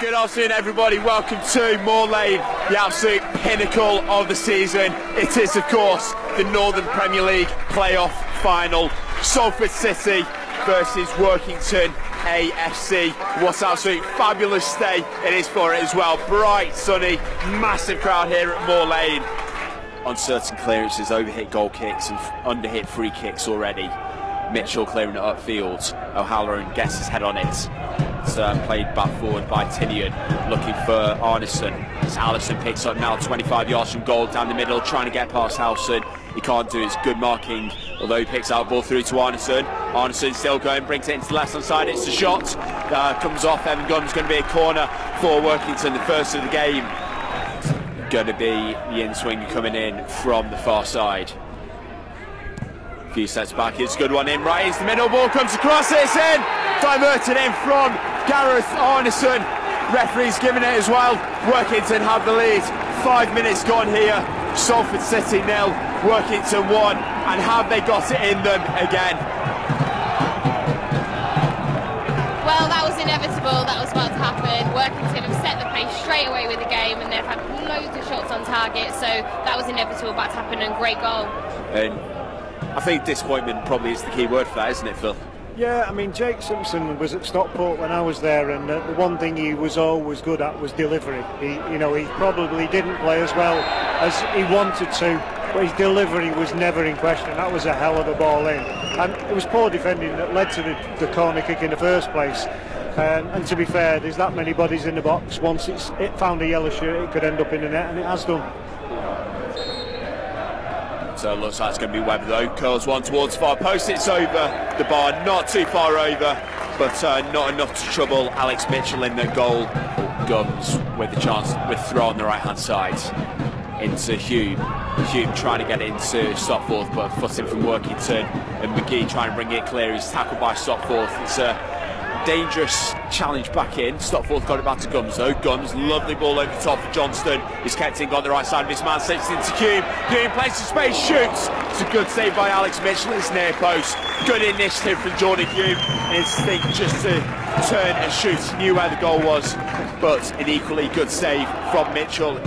Good afternoon, everybody. Welcome to Moor Lane, the absolute pinnacle of the season. It is, of course, the Northern Premier League playoff final. Salford City versus Workington AFC. What absolute fabulous day it is for it as well. Bright, sunny, massive crowd here at Moor Lane. On certain clearances, overhit goal kicks and underhit free kicks already. Mitchell clearing it upfield. O'Halloran gets his head on it. It's uh, played back forward by Tinnion, looking for Arnison. As Allison picks up now 25 yards from goal down the middle, trying to get past Howson. He can't do it, it's good marking, although he picks out ball through to Arnison. Arnison still going, brings it into the left hand side, it's a shot. Uh, comes off, Evan Gunn's going to be a corner for Workington, the first of the game. Going to be the in swing coming in from the far side. A few sets back, it's a good one in, right into the middle, ball comes across, it's in! Diverted in from Gareth Arnison. Referee's giving it as well. Workington have the lead. Five minutes gone here. Salford City nil, Workington one. And have they got it in them again? Well, that was inevitable. That was about to happen. Workington have set the pace straight away with the game, and they've had loads of shots on target. So that was inevitable, about to happen, and great goal. And I think disappointment probably is the key word for that, isn't it, Phil? Yeah, I mean, Jake Simpson was at Stockport when I was there, and uh, the one thing he was always good at was delivery. He, you know, he probably didn't play as well as he wanted to, but his delivery was never in question. That was a hell of a ball in, and it was poor defending that led to the, the corner kick in the first place. Um, and to be fair, there's that many bodies in the box. Once it's, it found a yellow shirt, it could end up in the net, and it has done. So it looks like it's going to be Webber though. Curls one towards far post. It's over the bar, not too far over, but uh, not enough to trouble Alex Mitchell in the goal. Gums with the chance with throw on the right hand side into Hulme. Hulme trying to get into Stopforth, but footing from Workington. And McGee trying to bring it clear. He's tackled by Stopforth. It's a dangerous challenge back in. Stopforth got it back to Gums though. Gums, lovely ball over the top for Johnston. He's kept in, got the right side of his man, sets into Hulme. Hulme plays to space, shoots. It's a good save by Alex Mitchell. It's near post. Good initiative from Jordan Hulme. Instinct just to turn and shoot. Knew where the goal was, but an equally good save from Mitchell.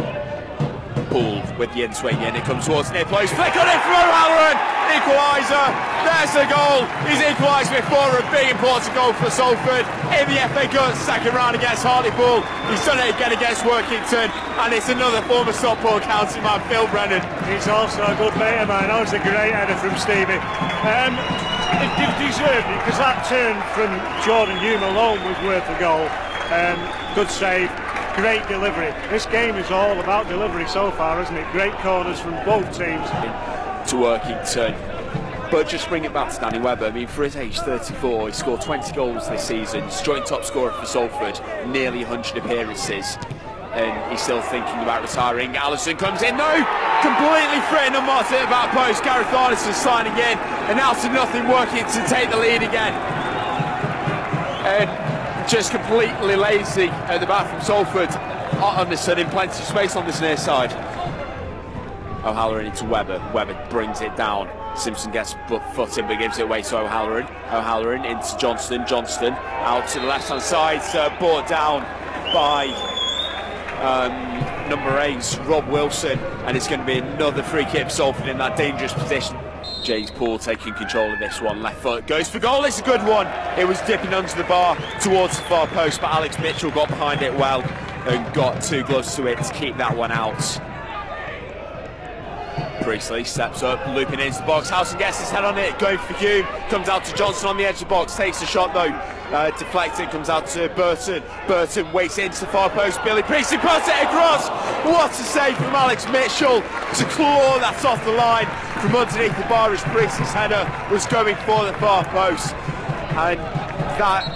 Poole with the in swing in. It comes towards near post. Flick on it from O'Halloran. Equaliser. There's the goal. He's equalised before a big important goal for Salford in the FA Cup second round against Hartlepool. He's done it again against Workington, and it's another former Stockport County man, Phil Brennan. He's also a good of mine. That was a great header from Stevie. Um, it deserved it because that turn from Jordan Hulme alone was worth a goal. Um, good save great delivery. This game is all about delivery so far, isn't it? Great corners from both teams. To Workington. But just bring it back to Danny Webber. I mean, for his age, 34, he scored 20 goals this season. He's joint top scorer for Salford, nearly 100 appearances. And he's still thinking about retiring. Allison comes in, no! Completely threatened on Martin at back post. Gareth Arnison signing in. And nothing working to take the lead again. And just completely lazy at the back from Salford. Anderson in plenty of space on this near side. O'Halloran into Webber. Webber brings it down. Simpson gets foot in but gives it away to O'Halloran. O'Halloran into Johnston. Johnston out to the left hand side. Uh, brought down by um, number eight, Rob Wilson. And it's going to be another free kick for Salford in that dangerous position. James Paul taking control of this one. Left foot goes for goal. It's a good one. It was dipping under the bar towards the far post, but Alex Mitchell got behind it well and got two gloves to it to keep that one out. Priestley steps up, looping into the box. Howson gets his head on it, going for Hulme. Comes out to Johnson on the edge of the box, takes a shot though. Uh, deflected, comes out to Burton. Burton waits into the far post. Billy Priestley puts it across. What a save from Alex Mitchell to claw that off the line from underneath the bar as Priestley's header was going for the far post. And that,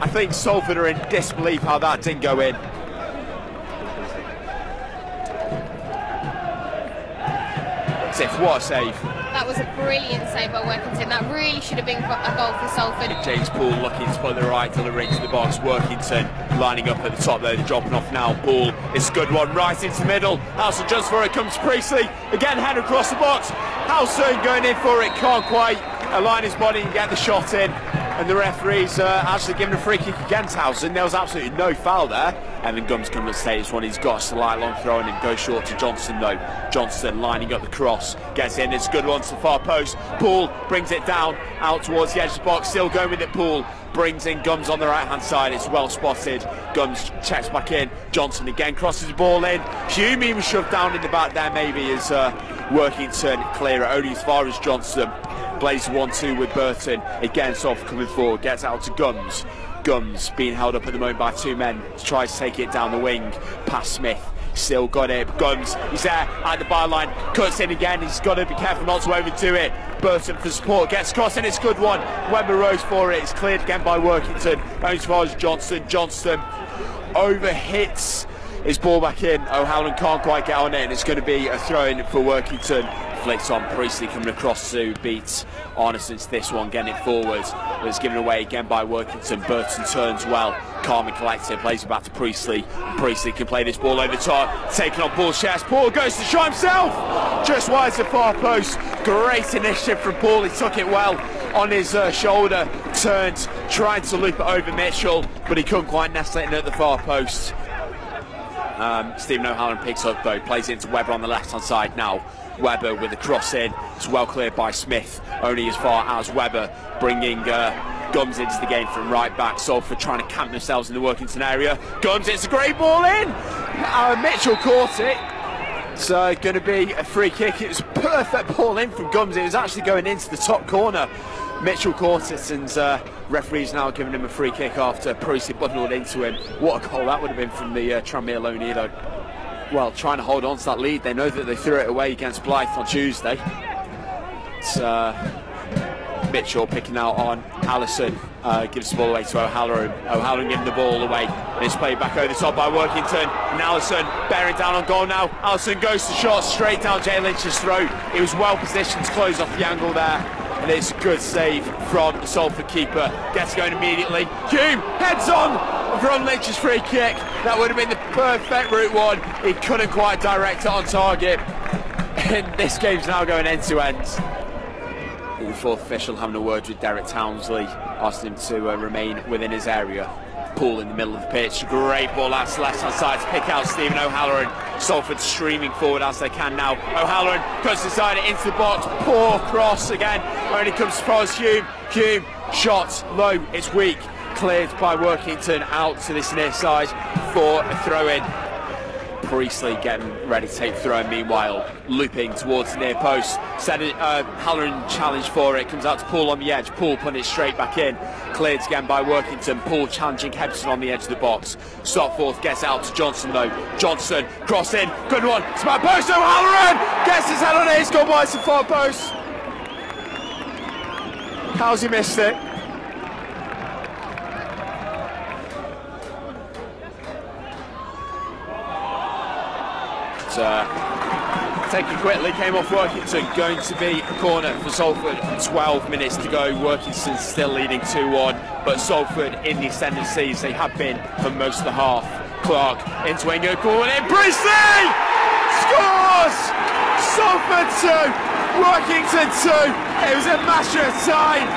I think Salford are in disbelief how that didn't go in. Tiff, what a save. That was a brilliant save by Workington. That really should have been a goal for Salford. James Poole looking to put the right delivery into the box. Workington lining up at the top there. Dropping off now. Poole, it's a good one right into the middle. Howson just for it comes Priestley. Again, head across the box. Howson going in for it, can't quite. align his body and get the shot in. And the referee's uh, actually given a free kick against Howson. There was absolutely no foul there. Evan coming to stage one. He's got a slight long throw and goes short to Johnson though. Johnson lining up the cross, gets in. It's a good one to the far post. Poole brings it down out towards the edge of the box. Still going with it. Poole brings in Gums on the right hand side. It's well spotted. Gums checks back in. Johnson again crosses the ball in. Hulme was shoved down in the back there. Maybe is uh, Workington clearer only as far as Johnson. Blaze 1-2 with Burton. Again, Soft coming forward, gets out to Gums. Gums being held up at the moment by two men. Tries to take it down the wing. Past Smith. Still got it. Gums, he's there at the byline. Cuts in again. He's got to be careful not to overdo it. Burton for support. Gets cross and it's a good one. Webber rose for it. It's cleared again by Workington. Going as far as Johnson. Johnson over hits his ball back in. O'Halloran can't quite get on it and it's going to be a throw in for Workington flicks on Priestley coming across to beat Arnison's this one getting it forward. But it's given away again by Workington. Burton turns well. Calm and collected. Plays it back to Priestley. Priestley can play this ball over top taking on Paul's chest Paul goes to shot himself. Just wide the far post. Great initiative from Paul. He took it well on his uh, shoulder. Turned tried to loop it over Mitchell but he couldn't quite nestle it in at the far post. Um, Stephen O'Halloran picks up though, plays it into Webber on the left hand side now. Webber with the cross in. It's well cleared by Smith, only as far as Webber bringing uh, Gums into the game from right back. Salford trying to camp themselves in the Workington area. Gums, it's a great ball in. Uh, Mitchell caught it. Uh, going to be a free kick. It was a perfect ball in from Gums. It was actually going into the top corner. Mitchell caught it and uh, referee's now giving him a free kick after Priestley bundled into him. What a goal that would have been from the uh, Tranmere Oneida well, trying to hold on to that lead. They know that they threw it away against Blyth on Tuesday. It's uh, Mitchell picking out on Allison. Uh, gives the ball away to O'Halloran. O'Halloran giving the ball away. And it's played back over the top by Workington. And Allison bearing down on goal now. Allison goes to shot straight down Jay Lynch's throat. He was well positioned to close off the angle there. And it's a good save from the Salford keeper. Gets going immediately. Hulme heads on from Lynch's free kick. That would have been the perfect route one. He couldn't quite direct it on target. And this game's now going end to end. The fourth official having a word with Derek Townsley, asking him to uh, remain within his area. Poole in the middle of the pitch. Great ball out to left hand side to pick out Stephen O'Halloran. Salford streaming forward as they can now. O'Halloran cuts inside it into the box. Poor cross again. Only comes as Hulme. Hulme shot low. It's weak cleared by Workington out to this near side for a throw in. Priestley getting ready to take throw in meanwhile looping towards the near post. Uh, Halloran challenge for it. Comes out to Paul on the edge. Paul putting it straight back in. Cleared again by Workington. Paul challenging Hebson on the edge of the box. Stopforth gets out to Johnson though. Johnson cross in. Good one. It's my post Halloran. Gets his head on it. He's gone wide to far post. How's he missed it uh, taken quickly, came off Workington, going to be a corner for Salford. 12 minutes to go, Workington still leading 2-1, but Salford in the ascendancies, they have been for most of the half. Clark into Gould in Priestley! Scores! Salford 2, Workington 2. It was a matter of time,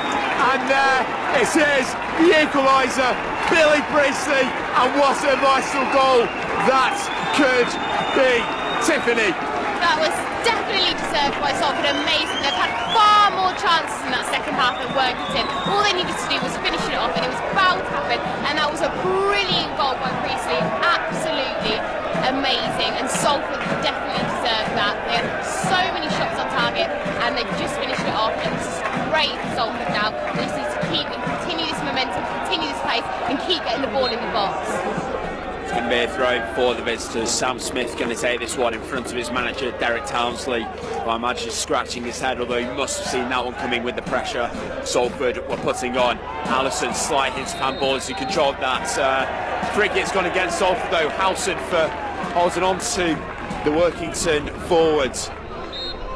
and there it is, the equaliser, Billy Priestley, and what a vital goal that could be. Tiffany. That was definitely deserved by Salford. Amazing. They've had far more chances in that second half than Workington. All they needed to do was finish it off, and it was about to happen. And that was a brilliant goal by Priestley. Absolutely amazing. And Salford definitely deserved that. They had so many shots on target, and they just finished it off. And this is great for Salford now. They just need to keep and continue this momentum, continue this pace, and keep getting the ball in the box. Going to be a throw for the visitors. Sam Smith going to take this one in front of his manager, Derek Townsley, I imagine scratching his head, although he must have seen that one coming with the pressure Salford were putting on. Allison slight hand ball as he controlled that. Uh, free kick's gone against Salford though. Howson for holding on to the Workington forwards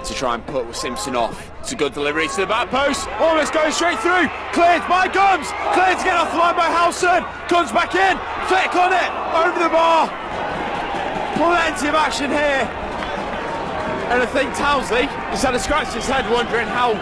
to try and put Simpson off. It's a good delivery to the back post. Almost going straight through. Cleared by Gums. Cleared to get off the line by Howson. Comes back in. Flick on it. Over the bar. Plenty of action here. And I think Townsley has had a scratch his head wondering how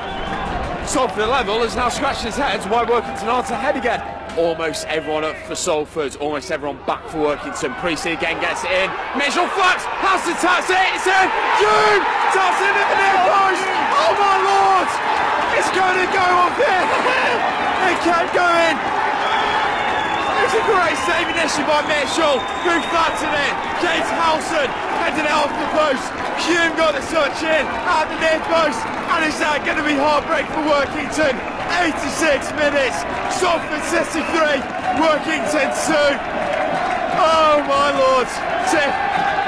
Salford level has now scratched his head why Workington aren't ahead again. Almost everyone up for Salford, almost everyone back for Workington. Priestley again gets it in. Mitchell flaps, has to touch it, it's in. June taps in the near post. Oh my lord! It's going to go off here. it kept going. It's a great saving issue by Mitchell, who flattened it. James Howson headed it off the post. Hulme got the touch in at the near post, and is that going to be heartbreak for Workington? 86 minutes, Salford City 3, Workington 2. Oh my lord, Tiff.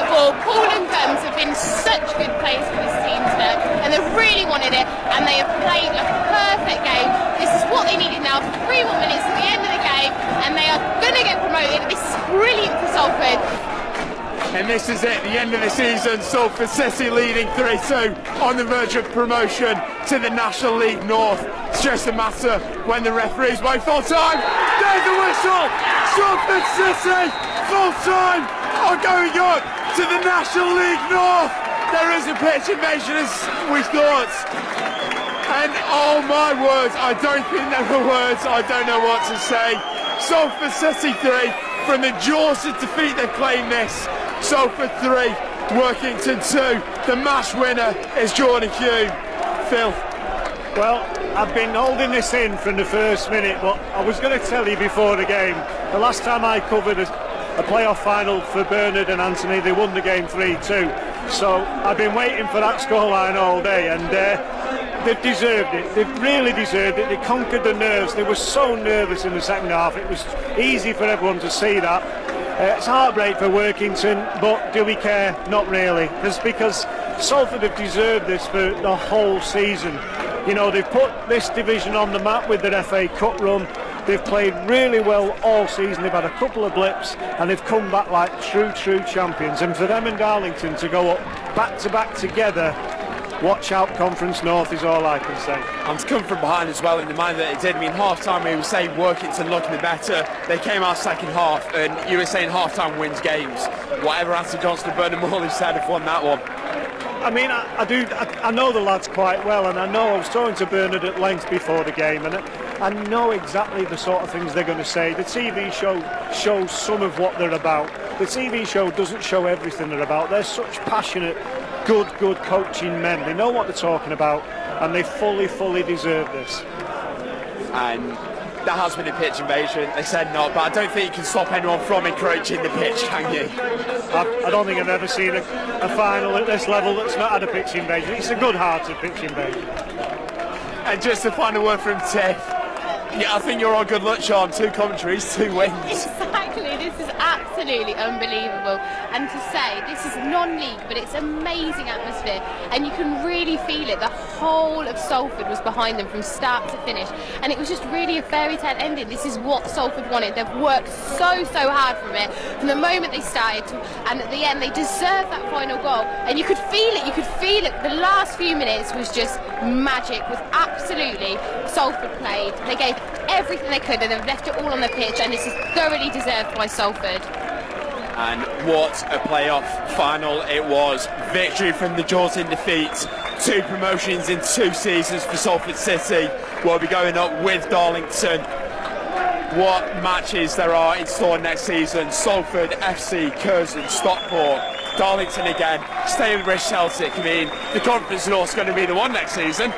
Football. Paul and Guns have been such good players for this team today, and they've really wanted it, and they have played a perfect game. This is what they needed now. Three more minutes at the end of the game, and they are going to get promoted. This is brilliant for Salford. And this is it, the end of the season. Salford City leading 3-2 on the verge of promotion to the National League North. It's just a matter when the referees wait full time. There's the whistle. Salford City full time are going up to the National League North. There is a pitch invasion as we thought. And oh my words, I don't think there were words. I don't know what to say. Salford City 3 from the jaws of defeat they claim this. Salford 3, Workington 2. The match winner is Jordan Hulme. Phil. Well, I've been holding this in from the first minute, but I was going to tell you before the game. The last time I covered a, a playoff final for Bernard and Anthony, they won the game 3-2. So I've been waiting for that scoreline all day, and uh, they've deserved it. They've really deserved it. They conquered the nerves. They were so nervous in the second half. It was easy for everyone to see that. Uh, it's heartbreak for Workington, but do we care? Not really. It's because Salford have deserved this for the whole season. You know, they've put this division on the map with their FA Cup run. They've played really well all season. They've had a couple of blips and they've come back like true, true champions. And for them and Darlington to go up back to back together Watch out, Conference North is all I can say. And to come from behind as well in the manner that it did. I mean, half time we were saying Workington looking the better. They came out second half, and you were saying half time wins games. Whatever Anthony Johnson and Bernard Morley said have won that one. I mean, I, I do. I, I, know the lads quite well, and I know I was talking to Bernard at length before the game, and I, I know exactly the sort of things they're going to say. The TV show shows some of what they're about. The TV show doesn't show everything they're about. They're such passionate good, good coaching men. They know what they're talking about, and they fully, fully deserve this. And there has been a pitch invasion. They said not, but I don't think you can stop anyone from encroaching the pitch, can you? I, I don't think I've ever seen a, a, final at this level that's not had a pitch invasion. It's a good-hearted pitch invasion. And just a final word from Tiff. Yeah, I think you're on good luck, Sean. Two commentaries, two wins. Exactly. This is absolutely unbelievable. And to say this is non-league, but it's amazing atmosphere, and you can really feel it. The whole of Salford was behind them from start to finish, and it was just really a fairy tale ending. This is what Salford wanted. They've worked so so hard from it from the moment they started, to, and at the end they deserved that final goal. And you could feel it. You could feel it. The last few minutes was just magic. Was absolutely Salford played. They gave everything they could, and they've left it all on the pitch, and this is thoroughly deserved by Salford. And what a playoff final it was. Victory from the Jaws in defeat. Two promotions in two seasons for Salford City. We'll be going up with Darlington. What matches there are in store next season. Salford, FC, Curzon, Stockport, Darlington again, Stalybridge Celtic. I mean, the Conference North's going to be the one next season.